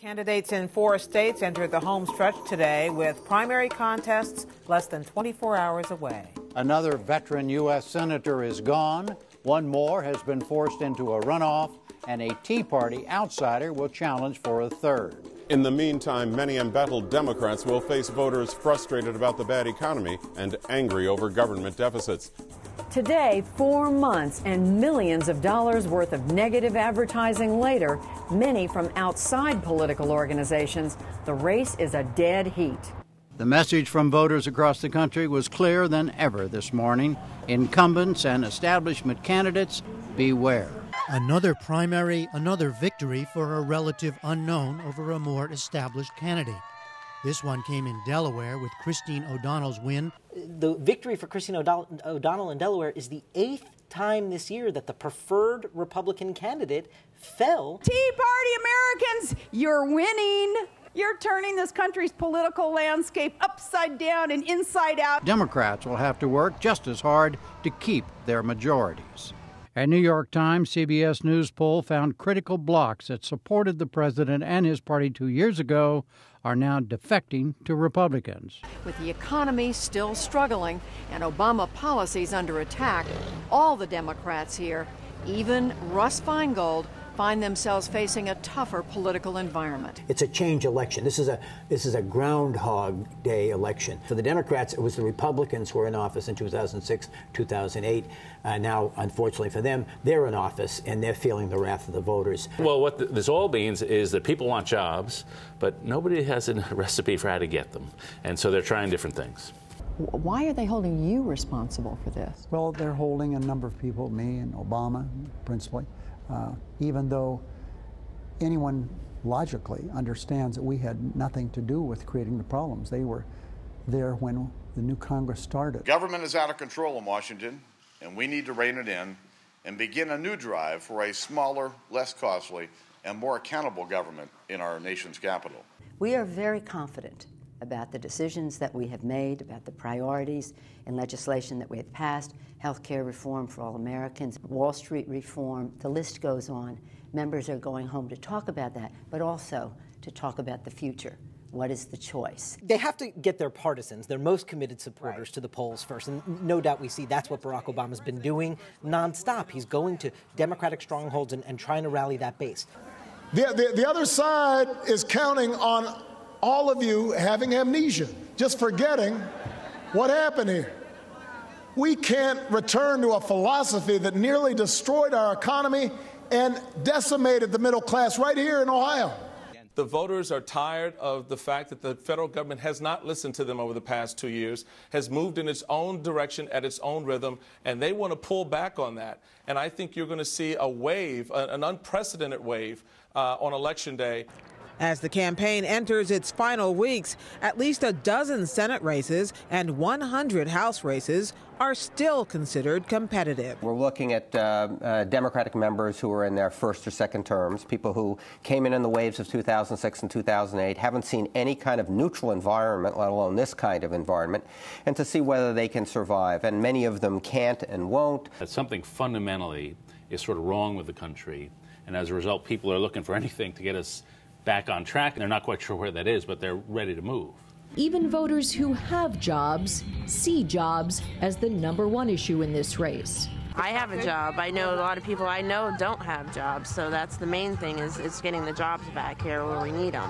Candidates in four states entered the home stretch today with primary contests less than 24 hours away. Another veteran U.S. Senator is gone. One more has been forced into a runoff, and a Tea Party outsider will challenge for a third. In the meantime, many embattled Democrats will face voters frustrated about the bad economy and angry over government deficits. Today, four months and millions of dollars worth of negative advertising later, many from outside political organizations, the race is a dead heat. The message from voters across the country was clearer than ever this morning. Incumbents and establishment candidates, beware. Another primary, another victory for a relative unknown over a more established candidate. This one came in Delaware with Christine O'Donnell's win. The victory for Christine O'Donnell in Delaware is the eighth time this year that the preferred Republican candidate fell. Tea Party Americans, you're winning. You're turning this country's political landscape upside down and inside out. Democrats will have to work just as hard to keep their majorities. A New York Times CBS News poll found critical blocs that supported the president and his party two years ago are now defecting to Republicans. With the economy still struggling and Obama policies under attack, all the Democrats here, even Russ Feingold, find themselves facing a tougher political environment. It's a change election. This is a this is a groundhog day election. For the Democrats, it was the Republicans who were in office in 2006, 2008. Uh, now, unfortunately for them, they're in office and they're feeling the wrath of the voters. Well, what this all means is that people want jobs, but nobody has a recipe for how to get them, and so they're trying different things. Why are they holding you responsible for this? Well, they're holding a number of people, me and Obama principally, uh, even though anyone logically understands that we had nothing to do with creating the problems. They were there when the new Congress started. Government is out of control in Washington, and we need to rein it in and begin a new drive for a smaller, less costly, and more accountable government in our nation's capital. We are very confident about the decisions that we have made, about the priorities and legislation that we have passed, health care reform for all Americans, Wall Street reform, the list goes on. Members are going home to talk about that, but also to talk about the future. What is the choice? They have to get their partisans, their most committed supporters, right. to the polls first. And no doubt we see that's what Barack Obama's been doing nonstop. He's going to Democratic strongholds and, and trying to rally that base. The, the, the other side is counting on all of you having amnesia, just forgetting what happened here. We can't return to a philosophy that nearly destroyed our economy and decimated the middle class right here in Ohio. The voters are tired of the fact that the federal government has not listened to them over the past two years, has moved in its own direction at its own rhythm, and they want to pull back on that. And I think you're going to see a wave, an unprecedented wave, uh, on Election Day. As the campaign enters its final weeks, at least a dozen Senate races and 100 House races are still considered competitive. We're looking at uh, uh, Democratic members who are in their first or second terms, people who came in in the waves of 2006 and 2008, haven't seen any kind of neutral environment, let alone this kind of environment, and to see whether they can survive. And many of them can't and won't. Something fundamentally is sort of wrong with the country, and as a result, people are looking for anything to get us back on track. And they're not quite sure where that is, but they're ready to move. Even voters who have jobs see jobs as the number one issue in this race. I have a job. I know a lot of people I know don't have jobs, so that's the main thing is it's getting the jobs back here where we need them.